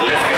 Let's go.